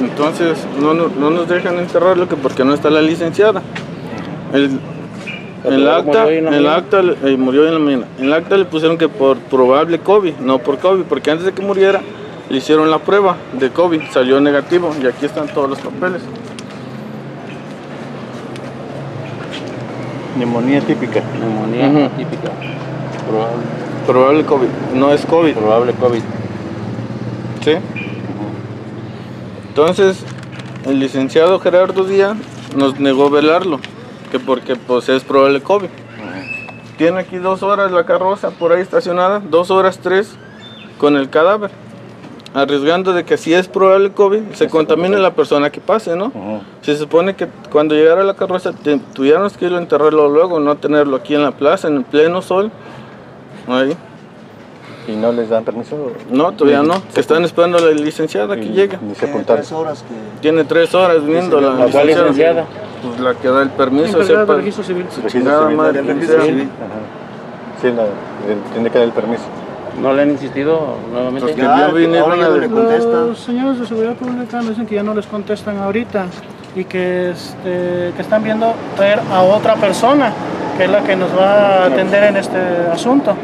Entonces no, no, no nos dejan enterrarlo que porque no está la licenciada. El, en el acta, murió en la en el mañana. acta le- eh, murió en la mañana. En el acta le pusieron que por probable COVID, no por COVID, porque antes de que muriera le hicieron la prueba de COVID, salió negativo y aquí están todos los papeles. Neumonía típica. Neumonía Ujú. atípica. Probable, Probable COVID, no es COVID. probable COVID. ¿Sí? Entonces, el licenciado Gerardo Díaz nos negó velarlo, que porque pues es probable COVID. Tiene aquí dos horas la carroza por ahí estacionada, dos horas tres con el cadáver, arriesgando de que si es probable COVID, se contamine la persona que pase, ¿no? Se supone que cuando llegara la carroza tuviéramos que irlo a enterrarlo luego, no tenerlo aquí en la plaza, en el pleno sol. Ahí. ¿Y no les dan permiso? No, todavía no, que están esperando a la licenciada que llegue. Ni se apuntaron. Tres horas que... Tiene tres horas viniendo la, ¿La licenciada? Pues la que da el permiso, Encargada sepa. del registro civil. Registro civil, madre, del quien registro sea. civil. Ajá. Sí, la, le- tiene que dar el permiso. ¿No le han insistido nuevamente? Pues que Ya, ahora no le contestan. Los señores de seguridad pública dicen que ya no les contestan ahorita y que, este, que están viendo traer a otra persona que es la que nos va a atender en este asunto.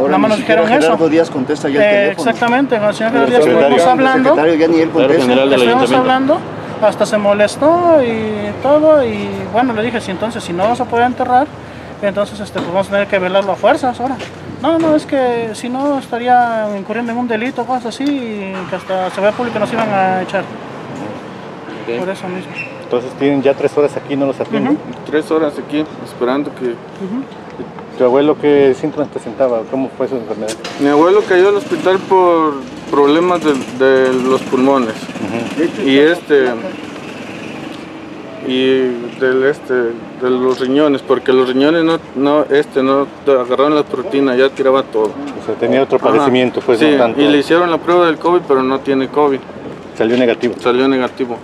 Ahora Nada más nos dijeron eso. Gerardo Díaz contesta ya el Eh, teléfono. exactamente, con el señor Gerardo Díaz estuvimos El hablando, secretario ya ni él estuvimos hablando, hasta se molestó y todo, y bueno, le dije, si entonces, si no vas a poder enterrar, entonces este, pues vamos a tener que velarlo a fuerzas ahora. No, no, es que si no estaría incurriendo en un delito, cosas así, y que hasta seguridad pública nos iban a echar, por eso mismo. Entonces tienen ya tres horas aquí, no los atienden. Tres horas aquí, esperando que... ¿Tu abuelo qué síntomas presentaba? ¿Cómo fue su enfermedad? Mi abuelo cayó al hospital por problemas de, de los pulmones. Y este... Y del este, de los riñones, porque los riñones no, no, este, no agarraron la proteína, ya tiraba todo. O sea, tenía otro padecimiento, pues sí, no tanto. y le hicieron la prueba del COVID, pero no tiene COVID, Salió negativo. salió negativo.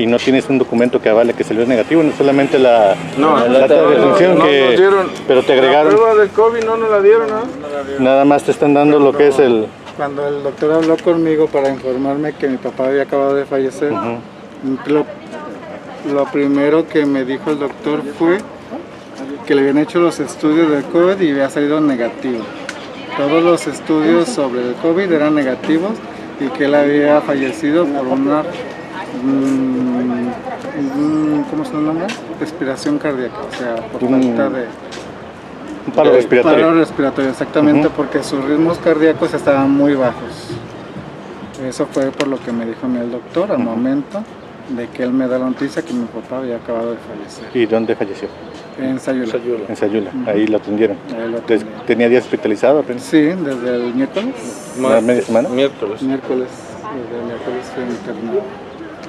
Y no tienes un documento que avale que salió negativo, no solamente la, No, la de no que... nos dieron- pero te agregaron, La prueba del COVID no nos la dieron, ¿no? nada más te están dando lo que es el... Cuando el doctor habló conmigo para informarme que mi papá había acabado de fallecer, lo, lo primero que me dijo el doctor fue que le habían hecho los estudios del COVID y había salido negativo. Todos los estudios sobre el COVID eran negativos y que él había fallecido por una, mm, ¿cómo se llama? Respiración cardíaca, o sea, por Un- falta de... Un paro respiratorio. Paro respiratorio, exactamente, porque sus ritmos cardíacos estaban muy bajos. Eso fue por lo que me dijo a mí el doctor al momento de que él me da la noticia que mi papá había acabado de fallecer. ¿Y dónde falleció? En Sayula. En Sayula. Ahí lo atendieron. Ahí lo Entonces, atendieron. ¿Tenía días hospitalizado apenas? Sí, desde el miércoles. ¿Una media semana? Miércoles. Miércoles, desde el miércoles fue internado.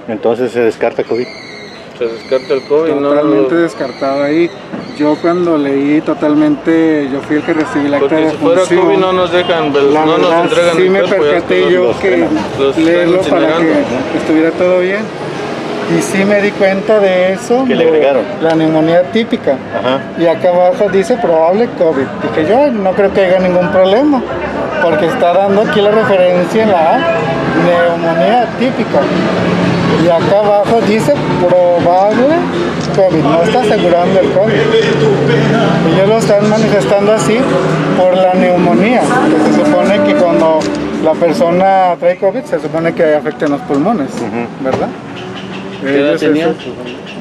Entonces se descarta COVID. Se descarta el COVID, no Totalmente lo- descartado ahí. Yo cuando leí totalmente, yo fui el que recibí la acta de si fuera. COVID no nos dejan, La no nos verdad, entregan sí el me percaté yo que leerlo para que estuviera todo bien. Y sí me di cuenta de eso. ¿Qué le agregaron? La neumonía típica. Ajá. Y acá abajo dice probable COVID. Dije yo, no creo que haya ningún problema. Porque está dando aquí la referencia en la A, neumonía típica. Y acá abajo dice probable COVID. No está asegurando el COVID. Ellos lo están manifestando así por la neumonía. Que se supone que cuando la persona trae COVID, se supone que afecta en los pulmones. ¿Verdad? ¿Qué edad Ellos tenía?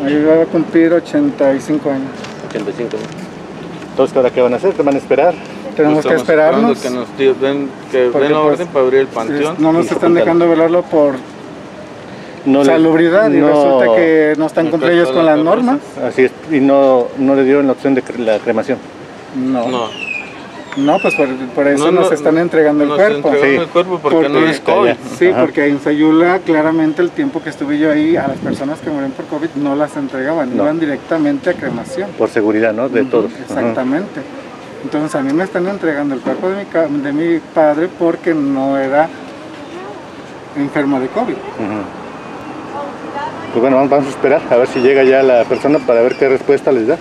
Ahí va a cumplir 85 años. 85. Entonces, ¿ahora qué van a hacer? ¿Te van a esperar? Tenemos que esperarnos. Que nos den, que den la pues, orden para abrir el panteón. No nos están dejando velarlo por No le- salubridad y resulta que no están no cumplidos con la las normas. Así es. Y no, no le dieron la opción de cre- la cremación. No, no, No, pues por, por eso No, no, nos están entregando el nos cuerpo. entregaron Sí. el cuerpo porque, Porque no es COVID. Sí, Ajá. porque en Sayula claramente el tiempo que estuve yo ahí a las personas que murieron por COVID no las entregaban, No. iban directamente a cremación. Por seguridad, ¿no? De todos. Exactamente. Entonces a mí me están entregando el cuerpo de mi, ca- de mi padre porque no era enfermo de COVID. Pues bueno, vamos a esperar a ver si llega ya la persona para ver qué respuesta les da.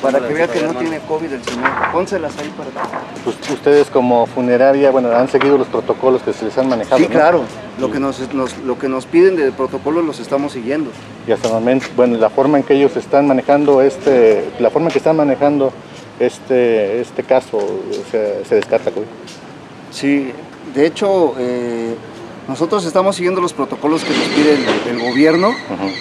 Para que vea que no tiene COVID el señor. Pónselas ahí para que... Pues, ustedes como funeraria, bueno, han seguido los protocolos que se les han manejado. Sí, ¿no? claro. Lo que nos, nos- lo que nos piden de protocolo los estamos siguiendo. Y hasta el momento, bueno, la forma en que ellos están manejando este, la forma en que están manejando este, este caso, o sea, se descarta COVID. Sí, de hecho, eh, nosotros estamos siguiendo los protocolos que nos pide el, el gobierno,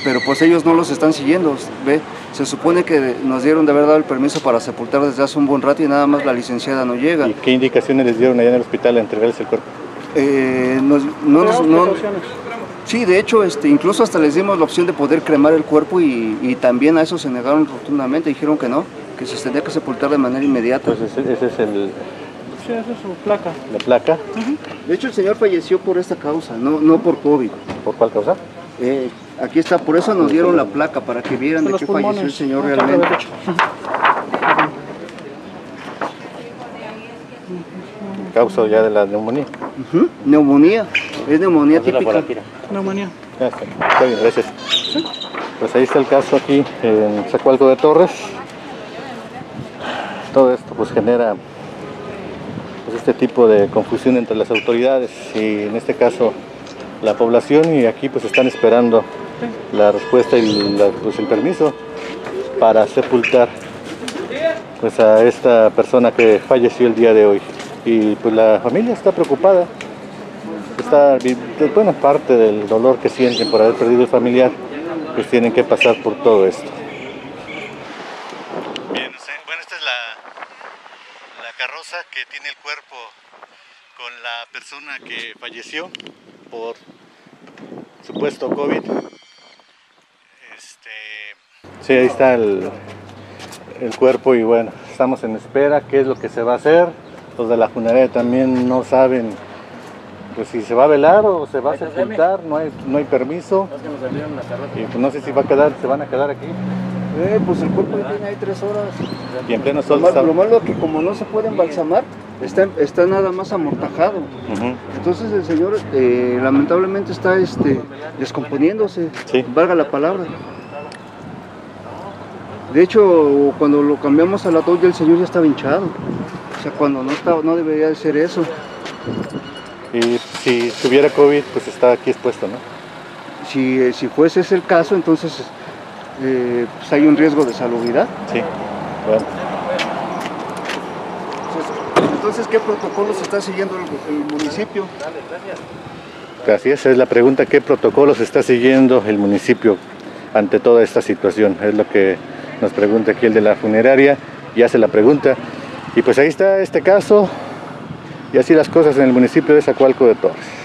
pero pues ellos no los están siguiendo. ¿ve? Se supone que nos dieron de haber dado el permiso para sepultar desde hace un buen rato y nada más la licenciada no llega. ¿Y qué indicaciones les dieron allá en el hospital a entregarles el cuerpo? Eh, nos- no nos- no- sí, de hecho, este, incluso hasta les dimos la opción de poder cremar el cuerpo y, y también a eso se negaron rotundamente, dijeron que no, que se tenía que sepultar de manera inmediata. Entonces ese, ese es el, Sí, esa es su placa. la placa. De hecho, el señor falleció por esta causa, no, no por COVID. ¿Por cuál causa? Eh, aquí está, por eso nos dieron la placa, para que vieran De qué falleció el señor Ah, realmente. Causa ya de la neumonía. Neumonía, es neumonía Hazla típica. Neumonía. Ya está. Está bien, gracias. Pues ahí está el caso aquí en Zacualco de Torres. Todo esto pues genera este tipo de confusión entre las autoridades y en este caso la población y aquí pues están esperando la respuesta y pues, el permiso para sepultar pues a esta persona que falleció el día de hoy. Y pues la familia está preocupada. Está vi- bueno parte del dolor que sienten por haber perdido el familiar pues tienen que pasar por todo esto. Bien bueno esta es la, la carroza que tiene el cuerpo con la persona que falleció por supuesto COVID este sí ahí está el, el cuerpo y bueno estamos en espera qué es lo que se va a hacer los de la funeraria también no saben pues si se va a velar o se va a sepultar, no hay, no hay permiso. Y pues no sé si va a quedar, se van a quedar aquí. Eh, pues el cuerpo ya tiene ahí tres horas. Y en pleno Lo, sol mal- está. lo malo es que como no se puede embalsamar, está, está nada más amortajado. Entonces el señor eh, lamentablemente está este, descomponiéndose, Sí. valga la palabra. De hecho, cuando lo cambiamos al ataúd, ya el señor ya estaba hinchado. O sea, cuando no, estaba, no debería de ser eso. Y si tuviera COVID, pues está aquí expuesto, ¿no? Si, eh, si fuese ese el caso, entonces eh, pues hay un riesgo de salubridad. Sí. Bueno, Entonces, ¿qué protocolos está siguiendo el, el municipio? así es, es la pregunta, ¿qué protocolos está siguiendo el municipio ante toda esta situación? Es lo que nos pregunta aquí el de la funeraria y hace la pregunta. Y pues ahí está este caso y así las cosas en el municipio de Zacualco de Torres.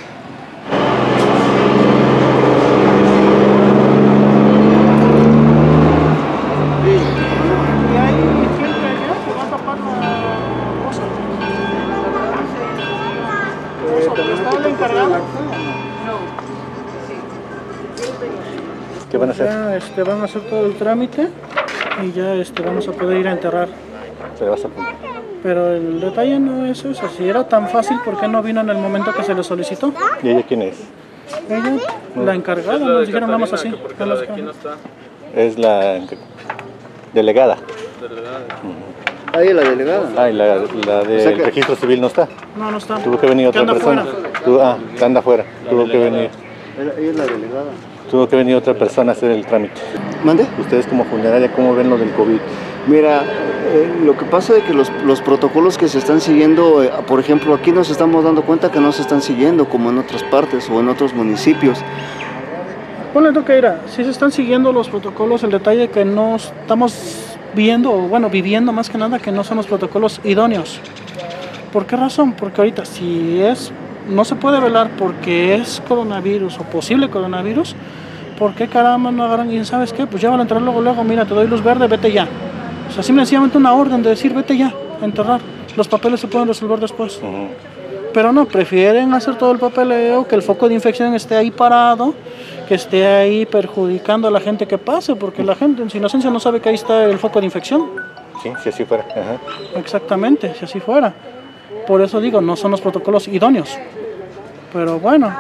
Hacer? Ya este, van a hacer todo el trámite y ya este, vamos a poder ir a enterrar. Te vas a. Pero el detalle no es eso. Si era tan fácil, ¿por qué no vino en el momento que se le solicitó? ¿Y ella quién es? Ella, la encargada, nos dijeron nada más así. La de aquí no está. Es la delegada. Ahí la delegada. Ah, y la, la del sea que- registro civil no está. No, no está. Tuvo que venir otra persona. fuera. Tu- ah, anda afuera. Tuvo que venir. Ella es la delegada. Tuvo que venir otra persona a hacer el trámite. ¿Mande? Ustedes como funeraria, ¿cómo ven lo del COVID? Mira, eh, lo que pasa es que los, los protocolos que se están siguiendo, eh, por ejemplo, aquí nos estamos dando cuenta que no se están siguiendo como en otras partes o en otros municipios. Ponle tú que era, se están siguiendo los protocolos, el detalle que no estamos viendo, o bueno, viviendo más que nada, que no son los protocolos idóneos. ¿Por qué razón? Porque ahorita si es, no se puede velar porque es coronavirus o posible coronavirus, ¿por qué caramba no agarran y sabes qué? Pues ya van a entrar luego, luego, mira, te doy luz verde, vete ya. O sea, simplemente una orden de decir, vete ya, a enterrar. Los papeles se pueden resolver después. Pero no, prefieren hacer todo el papeleo, que el foco de infección esté ahí parado, que esté ahí perjudicando a la gente que pase, porque la gente en su inocencia no sabe que ahí está el foco de infección. Sí, si así fuera. Ajá. Exactamente, si así fuera. Por eso digo, no son los protocolos idóneos. Pero bueno,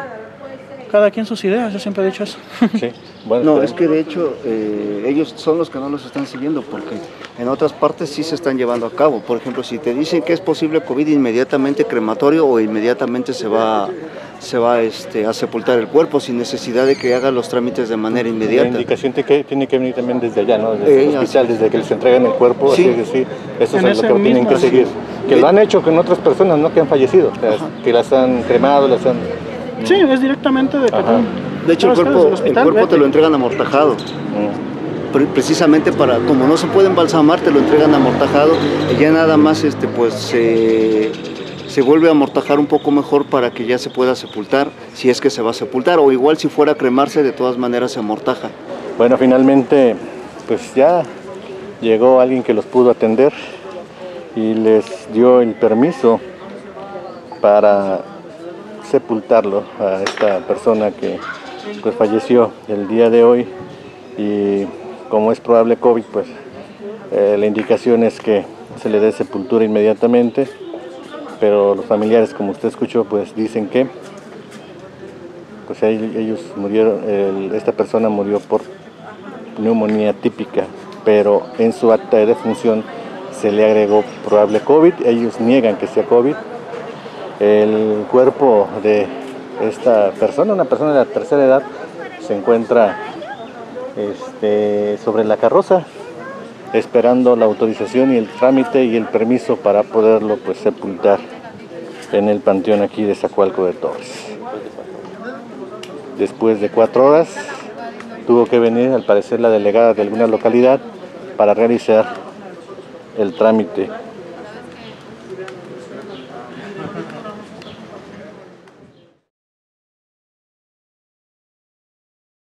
cada quien sus ideas, yo siempre he dicho eso. Sí. Bueno, No, esperemos. es que de hecho eh, ellos son los que no los están siguiendo porque en otras partes sí se están llevando a cabo. Por ejemplo, si te dicen que es posible COVID, inmediatamente crematorio o inmediatamente se va, se va este, a sepultar el cuerpo sin necesidad de que haga los trámites de manera La inmediata. indicación tiene que, tiene que venir también desde allá, ¿no? Desde Eh, el hospital, así es. desde que les entregan el cuerpo, Sí. así es decir, eso En es lo que tienen que sí. Que lo han hecho con otras personas, ¿no? Que han fallecido, o sea, que las han cremado, las han... Sí, es directamente de. De hecho, el cuerpo, el cuerpo te lo entregan amortajado. Mm. pre- precisamente para, como no se puede embalsamar, te lo entregan amortajado y ya nada más este, pues se, se vuelve a amortajar un poco mejor para que ya se pueda sepultar, si es que se va a sepultar, o igual si fuera a cremarse, de todas maneras se amortaja. Bueno, finalmente, pues ya llegó alguien que los pudo atender y les dio el permiso para sepultarlo a esta persona que pues falleció el día de hoy. Y como es probable COVID, pues eh, la indicación es que se le dé sepultura inmediatamente, pero los familiares, como usted escuchó, pues dicen que pues ellos murieron, esta persona murió por neumonía típica, pero en su acta de defunción se le agregó probable COVID, ellos niegan que sea COVID. El cuerpo de esta persona, una persona de la tercera edad, se encuentra este, sobre la carroza, esperando la autorización y el trámite y el permiso para poderlo pues, sepultar en el panteón aquí de Zacualco de Torres. Después de cuatro horas tuvo que venir al parecer la delegada de alguna localidad para realizar el trámite